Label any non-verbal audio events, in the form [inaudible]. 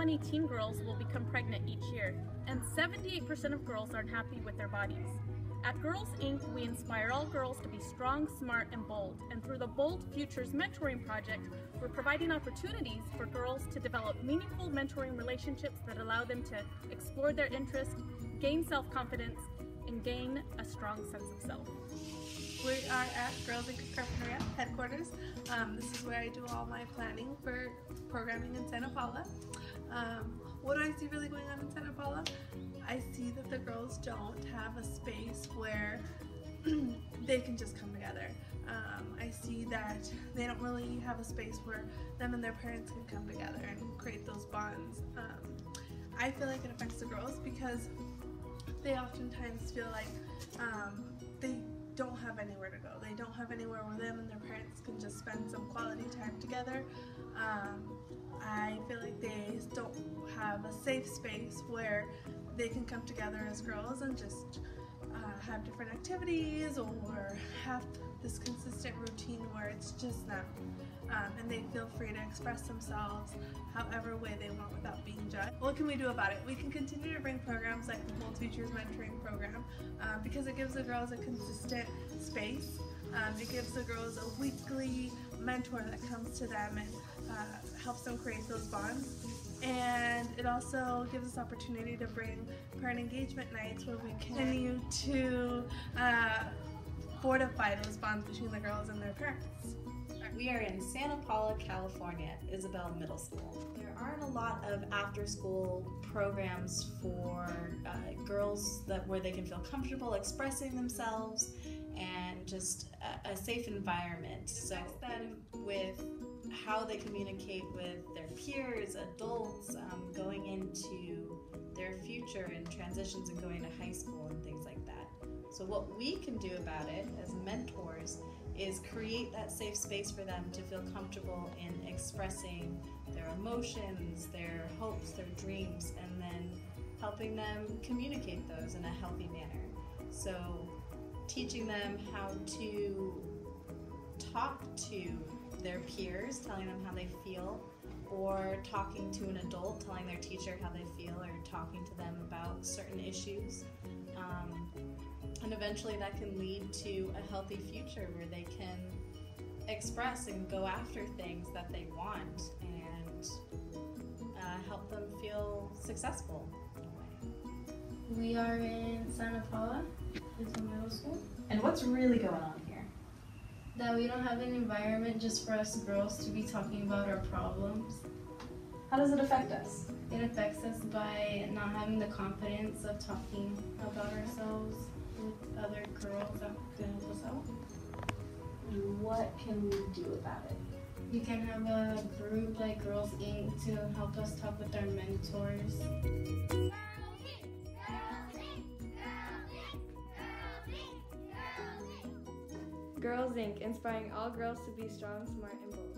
20 teen girls will become pregnant each year, and 78% of girls aren't happy with their bodies. At Girls Inc., we inspire all girls to be strong, smart, and bold. And through the Bold Futures Mentoring Project, we're providing opportunities for girls to develop meaningful mentoring relationships that allow them to explore their interests, gain self confidence, and gain a strong sense of self. We are at Girls Inc. Carpinteria headquarters. Um, this is where I do all my planning for programming in Santa Paula. Um, what do I see really going on in Santa Paula? I see that the girls don't have a space where [clears throat] they can just come together. Um, I see that they don't really have a space where them and their parents can come together and create those bonds. Um, I feel like it affects the girls because they oftentimes feel like um, they don't have anywhere to go. They don't have anywhere where them and their parents can just spend some quality time together. Um, I feel like they don't have a safe space where they can come together as girls and just uh, have different activities or have this consistent routine where it's just them um, and they feel free to express themselves however way they want without being judged. What can we do about it? We can continue to bring programs like the Bold Futures Mentoring Program uh, because it gives the girls a consistent space. Um, it gives the girls a weekly mentor that comes to them and uh, helps them create those bonds. And it also gives us opportunity to bring parent engagement nights where we continue to uh, fortify those bonds between the girls and their parents. We are in Santa Paula, California, Isbell Middle School. There aren't a lot of after-school programs for uh, girls that where they can feel comfortable expressing themselves and just a, a safe environment. So them with how they communicate with their peers, adults, um, going into their future and transitions and going to high school and things like that. So, what we can do about it as mentors is create that safe space for them to feel comfortable in expressing their emotions, their hopes, their dreams, and then helping them communicate those in a healthy manner. So, teaching them how to talk to their peers, telling them how they feel, or talking to an adult, telling their teacher how they feel, or talking to them about certain issues. Um, eventually that can lead to a healthy future where they can express and go after things that they want and uh, help them feel successful We are in Santa Paula, it's a middle school. And what's really going on here? That we don't have an environment just for us girls to be talking about our problems. How does it affect us? It affects us by not having the confidence of talking about ourselves with other girls up in Brazil. What can we do about it? You can have a group like Girls Inc. to help us talk with our mentors. Girls Inc. inspiring all girls to be strong, smart, and bold.